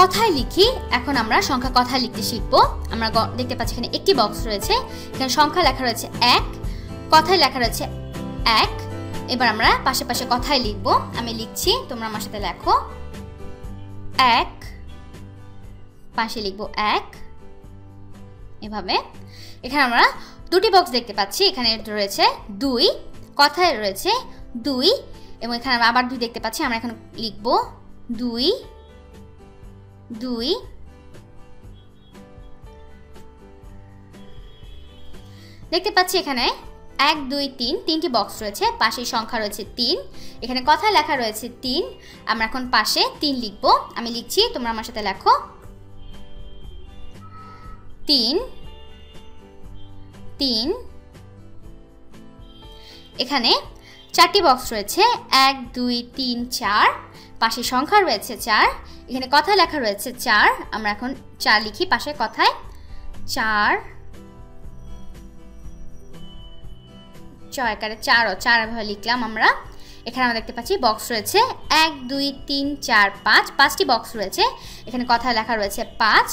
কথায় লিখি, এখন আমরা সংখ্যা কথায় লিখতে শিখব। আমরা দেখতে পাচ্ছি এখানে একটি বক্স রয়েছে। এখানে সংখ্যা লেখা রয়েছে এক, কথায় লেখা রয়েছে এক। এবার আমরা পাশে পাশে কথায় লিখব। আমি লিখছি, তোমরা আমার সাথে লেখো। এক, পাশে লিখব এক। এভাবে। এখানে আমরা দুটি বক্স দেখতে পাচ্ছি। এখানে রয়েছে দুই, কথায় রয়েছে দুই, এবং এখানে আমরা আবার দুই দেখতে পাচ্ছি। আমরা এখন লিখব দুই দুই। দেখতে পাচ্ছি এখানে এক, দুই, তিন, তিনটি বক্স রয়েছে। পাশে সংখ্যা রয়েছে তিন। এখানে কথা লেখা রয়েছে তিন। আমরা এখন পাশে তিন লিখব। আমি লিখছি, তোমরা আমার সাথে লেখো। তিন তিন। এখানে চারটি বক্স রয়েছে। এক, দুই, তিন, চার। পাশে সংখ্যা রয়েছে চার। এখানে কথা লেখা রয়েছে চার। আমরা এখন চার লিখি পাশে কথায়। চার। ছয়কারে চারও, চার ভাবে লিখলাম আমরা। এখানে আমরা দেখতে পাচ্ছি বক্স রয়েছে। এক, দুই, তিন, চার, পাঁচ। পাঁচটি বক্স রয়েছে। এখানে কথা লেখা রয়েছে পাঁচ।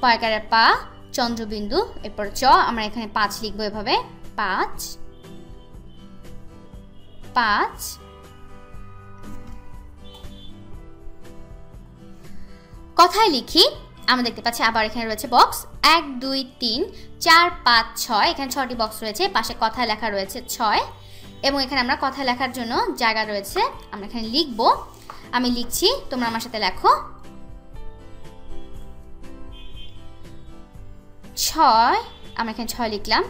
পয়কারে পা, চন্দ্রবিন্দু, এরপর চ। আমরা এখানে পাঁচ লিখব এভাবে। পাঁচ। পাঁচ। কথায় লিখি, আমরা দেখতে পাচ্ছি আবার এখানে রয়েছে বক্স এক, দুই, তিন, চার, পাঁচ, ছয়, এখানে ছটি বক্স রয়েছে, পাশে কথা লেখা রয়েছে ছয়, এবং এখানে আমরা কথা লেখার জন্য জায়গা রয়েছে, আমরা এখানে লিখব, আমি লিখছি, তোমরা আমার সাথে লেখো। ছয়, আমরা এখানে ছয় লিখলাম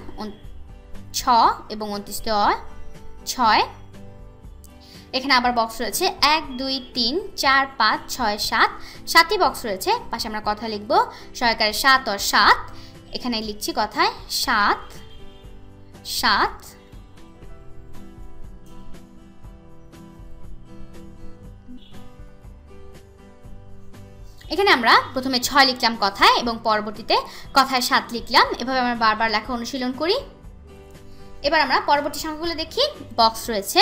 ছ এবং উনত্রিশ ছয় এখানে আবার বক্স রয়েছে এক, দুই, তিন, চার, পাঁচ, ছয়, সাত। সাতটি বক্স রয়েছে, পাশে আমরা কথা লিখব সরকারের সাত ও সাত। এখানে লিখছি কথায় সাত সাত। এখানে আমরা প্রথমে ছয় লিখলাম কথায় এবং পরবর্তীতে কথায় সাত লিখলাম। এভাবে আমরা বারবার লেখা অনুশীলন করি। এবার আমরা পরবর্তী সংখ্যাগুলো দেখি। বক্স রয়েছে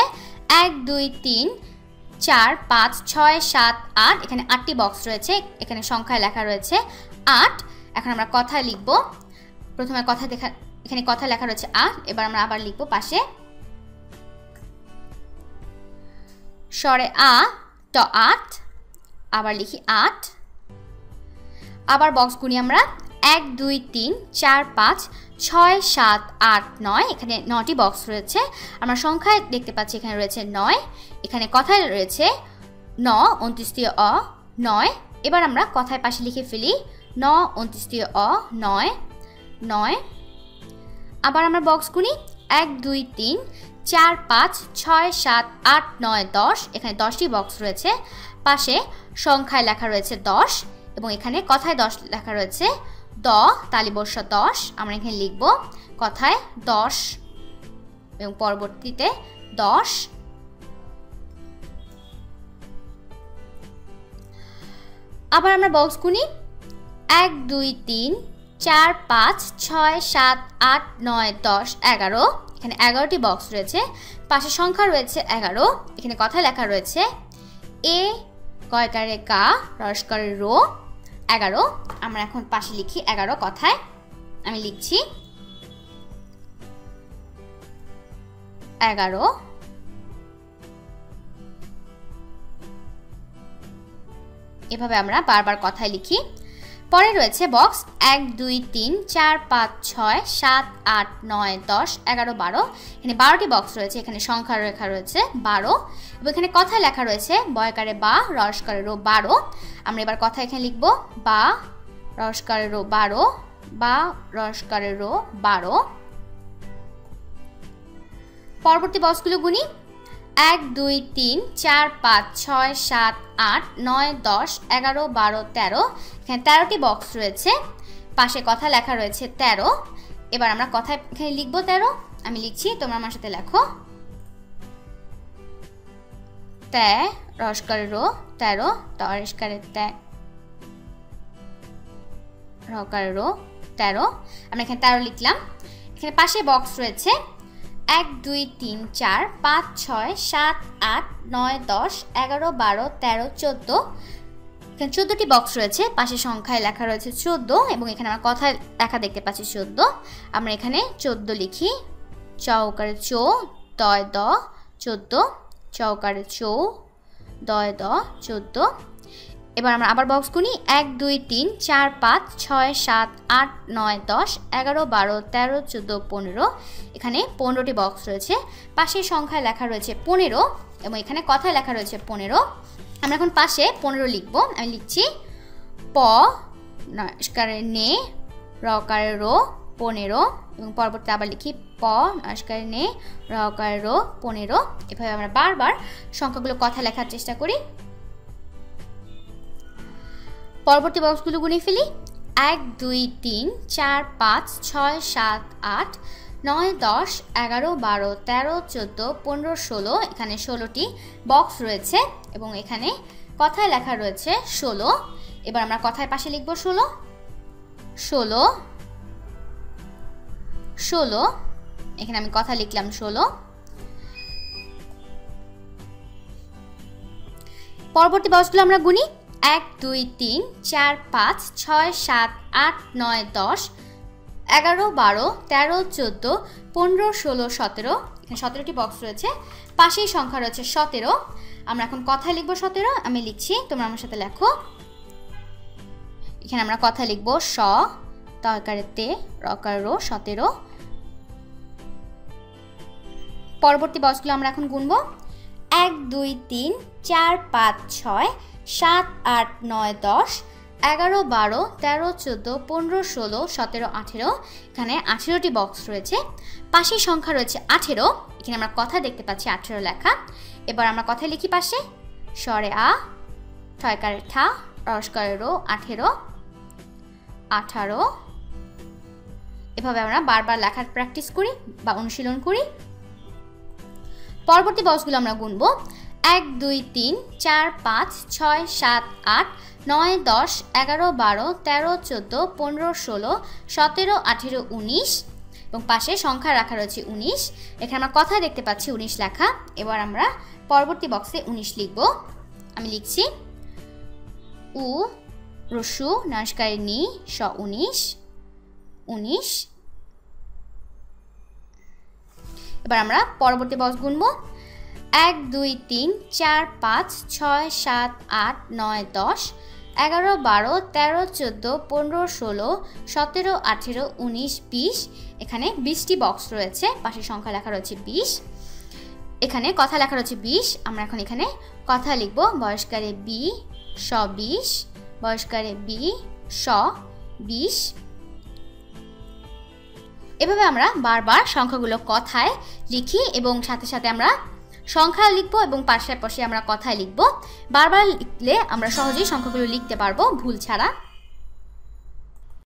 এক, দুই, তিন, চার, পাঁচ, ছয়, সাত, আট, এখানে আটটি বক্স রয়েছে, এখানে সংখ্যায় লেখা রয়েছে আট। এখন আমরা কথায় লিখব। প্রথমে কথা দেখা, এখানে কথা লেখা রয়েছে আট, এবার আমরা আবার লিখব পাশে। স্বরে আ, ট, আট, আবার লিখি আট। আবার বক্স গুনি আমরা এক, দুই, তিন, চার, পাঁচ, ছয়, সাত, আট, নয়, এখানে নটি বক্স রয়েছে। আমরা সংখ্যায় দেখতে পাচ্ছি এখানে রয়েছে নয়, এখানে কথায় রয়েছে ন উনত্রিশতীয় অ, নয়। এবার আমরা কথায় পাশে লিখে ফেলি, ন উনত্রিশতীয় অ, নয় নয়। আবার আমরা বক্স গুনি, এক, দুই, তিন, চার, পাঁচ, ছয়, সাত, আট, নয়, দশ, এখানে দশটি বক্স রয়েছে। পাশে সংখ্যায় লেখা রয়েছে দশ এবং এখানে কথায় দশ লেখা রয়েছে দ তালিবর্ষ দশ, আমরা এখানে লিখব কথায় দশ এবং পরবর্তীতে দশ। আবার আমরা বক্স গুনি। এক, দুই, তিন, চার, পাঁচ, ছয়, সাত, আট, নয়, দশ, এগারো। এখানে এগারোটি বক্স রয়েছে। পাশে সংখ্যা রয়েছে এগারো। এখানে কথা লেখা রয়েছে এ কয়কারে কা রস্করের রো। এগারো। আমরা এখন পাশে লিখি এগারো কথায়। আমি লিখছি। এগারো। এভাবে আমরা বারবার কথায় লিখি। পরে রয়েছে বক্স এক, দুই, তিন, চার, পাঁচ, ছয়, সাত, আট, নয়, দশ, এগারো, বারো। এখানে বারোটি বক্স রয়েছে, এখানে সংখ্যা রেখা রয়েছে বারো। এবং এখানে কথা লেখা রয়েছে, বয়কারে বা, রসকারে রো বারো। আমরা এবার কথা এখানে লিখব, বা, রসকারে রো বারো, বা, রসকারে রো বারো। পরবর্তী বক্সগুলো গুনি। এক, দুই, তিন, চার, পাঁচ, ছয়, সাত, আট, নয়, দশ, এগারো, বারো, তেরো। এখানে তেরোটি বক্স রয়েছে। পাশে কথা লেখা রয়েছে তেরো। এবার আমরা কথা এখানে লিখব তেরো। আমি লিখছি, তোমরা আমার সাথে লেখো। তে রস্কার রো, তেরো। তরিষ্কারের তে। রকার রো, তেরো। আমরা এখানে তেরো লিখলাম। এখানে পাশে বক্স রয়েছে। এক, দুই, তিন, চার, পাঁচ, ছয়, সাত, আট, নয়, দশ, এগারো, বারো, তেরো, চোদ্দ। এখানে চোদ্দোটি বক্স রয়েছে। পাশের সংখ্যায় লেখা রয়েছে চোদ্দ এবং এখানে আমরা কথায় লেখা দেখতে পাচ্ছি চোদ্দ। আমরা এখানে চোদ্দ লিখি। চৌকারে চো দয় দ, চোদ্দ। চৌকারে চৌ দয় দ, চোদ্দ। এবার আমরা আবার বক্স গুনি। এক, দুই, তিন, চার, পাঁচ, ছয়, সাত, আট, নয়, দশ, এগারো, বারো, তেরো, চোদ্দ, পনেরো। এখানে পনেরোটি বক্স রয়েছে। পাশের সংখ্যায় লেখা রয়েছে পনেরো এবং এখানে কথায় লেখা রয়েছে পনেরো। আমরা এখন পাশে পনেরো লিখব। আমি লিখছি প নস্কারের নে রকারের রো, পনেরো এবং পরবর্তী আবার লিখি প নস্কারের নে রকারের রো, পনেরো। এভাবে আমরা বারবার সংখ্যাগুলো কথা লেখার চেষ্টা করি। পরবর্তী বক্সগুলো গুনে ফেলি। এক, দুই, তিন, চার, পাঁচ, ছয়, সাত, আট, নয়, দশ, এগারো, বারো, তেরো, চোদ্দ, পনেরো, ষোলো, এখানে ষোলোটি বক্স রয়েছে এবং এখানে কথায় লেখা রয়েছে ষোলো। এবার আমরা কথায় পাশে লিখব ষোলো। ষোলো। ষোলো। এখানে আমি কথা লিখলাম ষোলো। পরবর্তী বক্সগুলো আমরা গুনি। এক, দুই, তিন, চার, পাঁচ, ছয়, সাত, আট, নয়, দশ, এগারো, বারো, তেরো, চোদ্দ, পনেরো, ষোলো, সতেরো, এখানে সতেরোটি বক্স রয়েছে। পাশেই সংখ্যা রয়েছে সতেরো। আমরা এখন কথা লিখব সতেরো, আমি লিখছি, তোমরা আমার সাথে লেখো। এখানে আমরা কথা লিখব স তরকারে তে রকার রো সতেরো। পরবর্তী বক্সগুলো আমরা এখন গুনবো। এক, দুই, তিন, চার, পাঁচ, ছয় সাত আট নয় দশ, এগারো বারো, তেরো চোদ্দ, পনেরো ষোলো, সতেরো আঠেরো, এখানে আঠেরোটি বক্স রয়েছে। পাশের সংখ্যা রয়েছে আঠেরো, এখানে আমরা কথা দেখতে পাচ্ছি আঠেরো লেখা। এবার আমরা কথা লিখি পাশে। স্বরে আ, ছয়কারে ঠা, রসকরে আঠেরো, আঠারো। এভাবে আমরা বারবার লেখার প্র্যাকটিস করি বা অনুশীলন করি। পরবর্তী বক্সগুলো আমরা গুনবো। এক, দুই, তিন, চার, পাঁচ, ছয়, সাত, আট, নয়, দশ, এগারো, বারো, তেরো, চোদ্দ, পনেরো, ষোলো, সতেরো, আঠেরো, উনিশ এবং পাশে সংখ্যা রাখা রয়েছে উনিশ। এখানে আমরা কথা দেখতে পাচ্ছি উনিশ লেখা। এবার আমরা পরবর্তী বক্সে উনিশ লিখব। আমি লিখছি, উ, রসু নমস্কার নি, স, উনিশ উনিশ। এবার আমরা পরবর্তী বক্স গুনবো। এক, দুই, তিন, চার, পাঁচ, ছয়, সাত, আট, নয়, দশ, এগারো, বারো, তেরো, চোদ্দ, পনেরো, ষোলো, সতেরো, আঠেরো, উনিশ, বিশ, এখানে বিশটি বক্স রয়েছে, পাশের সংখ্যা লেখা রয়েছে বিশ, এখানে কথা লেখা রয়েছে বিশ, আমরা এখন এখানে কথা লিখব, বয়স্কারে বি, স, বিশ, বয়স্কারে বি, স, বিশ, এভাবে আমরা বারবার সংখ্যাগুলো কথায় লিখি এবং সাথে সাথে আমরা সংখ্যা লিখব এবং পাশাপাশি পাশে আমরা কথায় লিখব। বারবার লিখলে আমরা সহজেই সংখ্যাগুলো লিখতে পারব, ভুল ছাড়া।